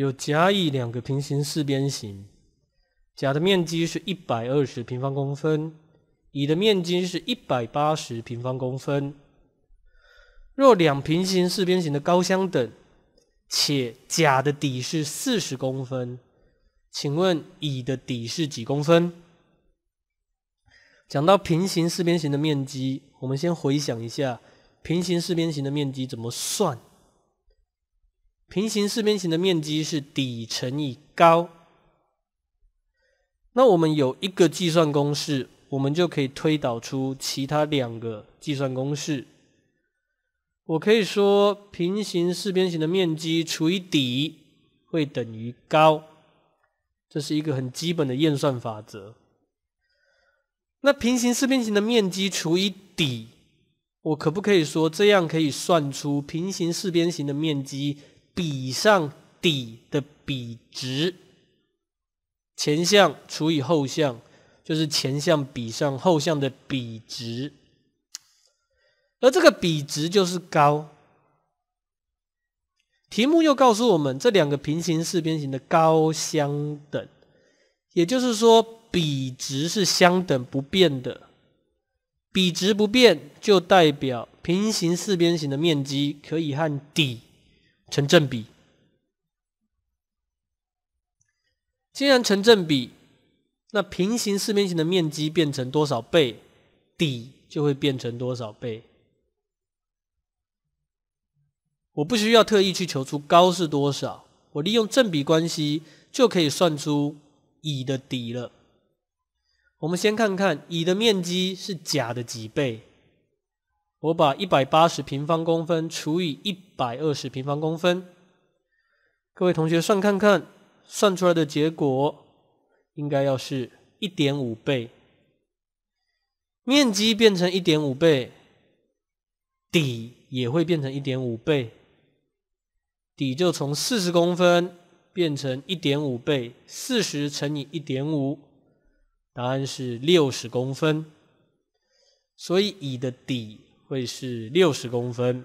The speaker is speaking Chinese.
有甲乙两个平行四边形，甲的面积是一百二十平方公分，乙的面积是一百八十平方公分。若两平行四边形的高相等，且甲的底是四十公分，请问乙的底是几公分？讲到平行四边形的面积，我们先回想一下平行四边形的面积怎么算。平行四边形的面积是底乘以高。那我们有一个计算公式，我们就可以推导出其他两个计算公式。我可以说，平行四边形的面积除以底会等于高，这是一个很基本的验算法则。那平行四边形的面积除以底，我可不可以说这样可以算出平行四边形的面积？比上底的比值，前项除以后项，就是前项比上后项的比值，而这个比值就是高。题目又告诉我们，这两个平行四边形的高相等，也就是说比值是相等不变的。比值不变，就代表平行四边形的面积可以和底。成正比，既然成正比，那平行四边形的面积变成多少倍，底就会变成多少倍。我不需要特意去求出高是多少，我利用正比关系就可以算出乙的底了。我们先看看乙的面积是甲的几倍。我把一百八十平方公分除以一百二十平方公分，各位同学算看看，算出来的结果应该要是一点五倍。面积变成一点五倍，底也会变成一点五倍，底就从四十公分变成一点五倍，四十乘以一点五，答案是六十公分。所以乙的底。会是六十公分。